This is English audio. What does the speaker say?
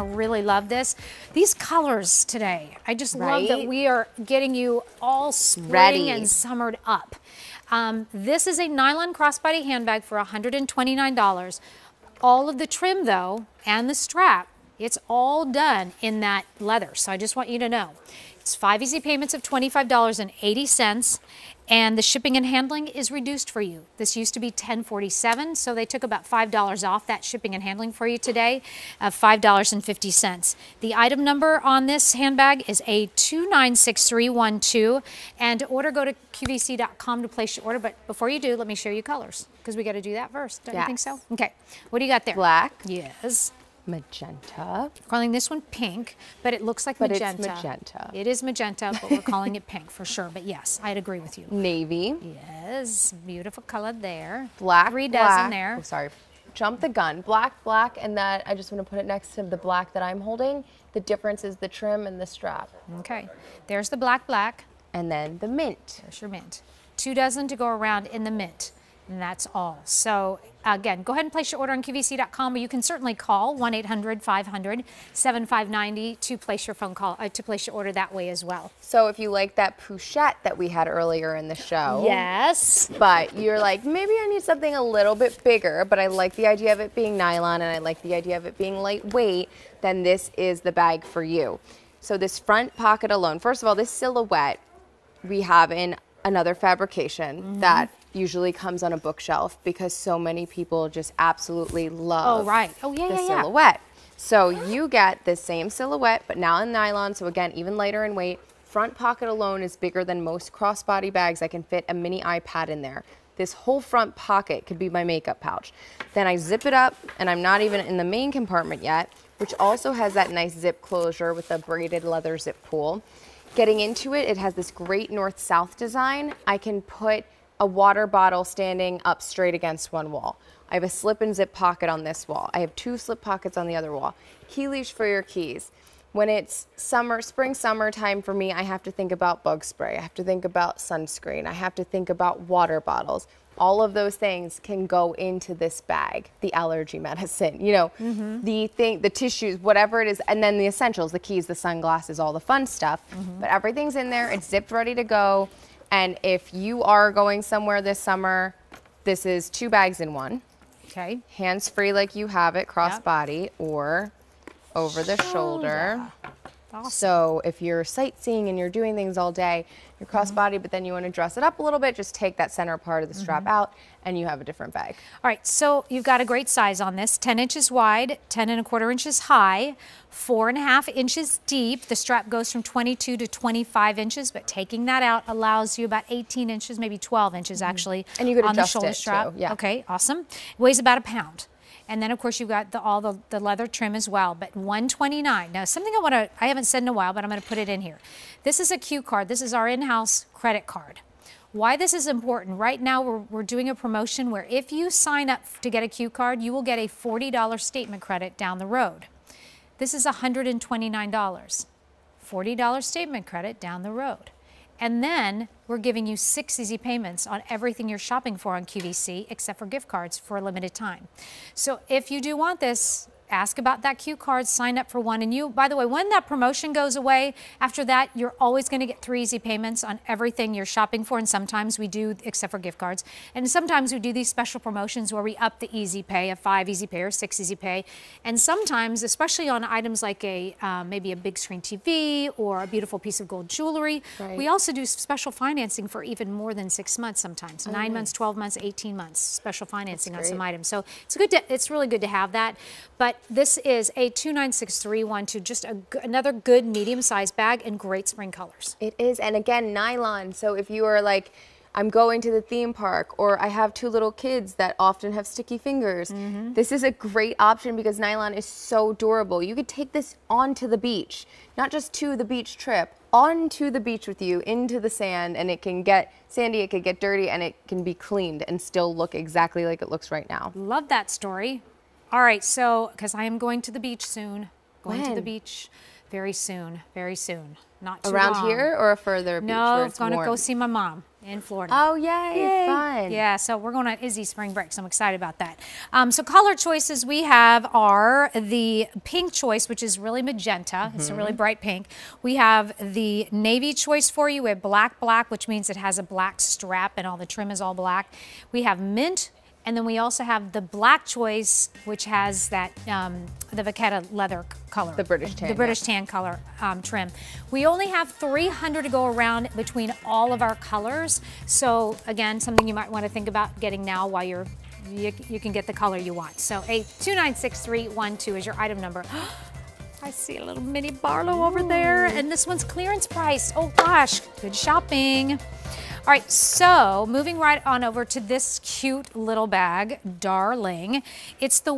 I really love this. These colors today, I just love that we are getting you all spring Ready. and summered up. Um, this is a nylon crossbody handbag for $129. All of the trim, though, and the strap, it's all done in that leather. So I just want you to know. It's five easy payments of $25.80, and the shipping and handling is reduced for you. This used to be $10.47, so they took about $5 off that shipping and handling for you today uh, of $5.50. The item number on this handbag is A296312, and to order, go to qvc.com to place your order. But before you do, let me show you colors because we got to do that first. Don't you think so? Okay. What do you got there? Black. Yes. Magenta. Calling this one pink, but it looks like But it's magenta. magenta. It is magenta, but we're calling it pink for sure. But yes, I'd agree with you. Navy. Yes, beautiful color there. Black. Three black. dozen there. Oh, sorry. Jump the gun. Black, black, and that I just want to put it next to the black that I'm holding. The difference is the trim and the strap. Okay, there's the black, black. And then the mint. There's your mint. Two dozen to go around in the mint. And that's all. So again, go ahead and place your order on QVC.com, or you can certainly call 1-800-500-7590 to place your phone call uh, to place your order that way as well. So if you like that pouchette that we had earlier in the show. Yes. But you're like, maybe I need something a little bit bigger, but I like the idea of it being nylon and I like the idea of it being lightweight, then this is the bag for you. So this front pocket alone, first of all, this silhouette we have in another fabrication Mm-hmm. that usually comes on a bookshelf because so many people just absolutely love Oh, right. Oh, yeah, the yeah, yeah. silhouette. So you get the same silhouette, but now in nylon. So again, even lighter in weight. Front pocket alone is bigger than most crossbody bags. I can fit a mini iPad in there. This whole front pocket could be my makeup pouch. Then I zip it up, and I'm not even in the main compartment yet, which also has that nice zip closure with a braided leather zip pull. Getting into it, it has this great north south design. I can put a water bottle standing up straight against one wall. I have a slip and zip pocket on this wall. I have two slip pockets on the other wall. Key leash for your keys. When it's summer, spring, summer time for me, I have to think about bug spray. I have to think about sunscreen. I have to think about water bottles. All of those things can go into this bag. The allergy medicine, you know, mm-hmm. the thing, the tissues, whatever it is, and then the essentials, the keys, the sunglasses, all the fun stuff. Mm-hmm. But everything's in there. It's zipped, ready to go. And if you are going somewhere this summer, this is two bags in one Okay. hands free like you have it, cross body or over the shoulder. So if you're sightseeing and you're doing things all day, you're cross body, but then you want to dress it up a little bit, just take that center part of the strap out and you have a different bag. All right, so you've got a great size on this 10 inches wide, 10 and a quarter inches high, four and a half inches deep. The strap goes from 22 to 25 inches, but taking that out allows you about 18 inches, maybe 12 inches actually, Mm-hmm. And you could on the shoulder it, strap. too, yeah. Okay, awesome. Weighs about a pound. And then of course you've got the, all the, the leather trim as well, but 129. Now something I want to, I haven't said in a while, but I'm going to put it in here. This is a Q card. This is our in-house credit card. Why this is important, right now we're, we're doing a promotion where if you sign up to get a Q card, you will get a $40 statement credit down the road. This is $129. $40 statement credit down the road. And then we're giving you six easy payments on everything you're shopping for on QVC except for gift cards for a limited time. So if you do want this, ask about that Q card, sign up for one. And you, by the way, when that promotion goes away, after that, you're always going to get three easy payments on everything you're shopping for. And sometimes we do, except for gift cards. And sometimes we do these special promotions where we up the easy pay, a five easy pay or six easy pay. And sometimes, especially on items like a uh, maybe a big screen TV or a beautiful piece of gold jewelry, Right. we also do special financing for even more than six months sometimes, nine months, 12 months, 18 months, special financing on some items. So it's good. To, it's really good to have that. But this is a 296312, just a, g- another good medium-sized bag in great spring colors. It is, and again, nylon. So if you are like, I'm going to the theme park, or I have two little kids that often have sticky fingers, mm-hmm. this is a great option because nylon is so durable. You could take this onto the beach, not just to the beach trip, onto the beach with you, into the sand, and it can get sandy, it could get dirty, and it can be cleaned and still look exactly like it looks right now. Love that story. All right, so because I am going to the beach soon. Going to the beach very soon. Very soon. Not too Around long. here or a further beach No, I'm going to go see my mom in Florida. Oh, yay, Yay. fun. Yeah, so we're going on Izzy spring break, so I'm excited about that. Um, so color choices we have are the pink choice, which is really magenta. It's a really Mm-hmm. bright pink. We have the navy choice for you. We have black, black, which means it has a black strap and all the trim is all black. We have mint. And then we also have the black choice, which has that um, the Vachetta leather color. The British tan, The yeah. British tan color um, trim. We only have 300 to go around between all of our colors. So again, something you might want to think about getting now while you're you, you can get the color you want. So a 296312 is your item number. I see a little mini Barlow over there, and this one's clearance price. Oh gosh, good shopping. All right, so moving right on over to this cute little bag, darling. It's the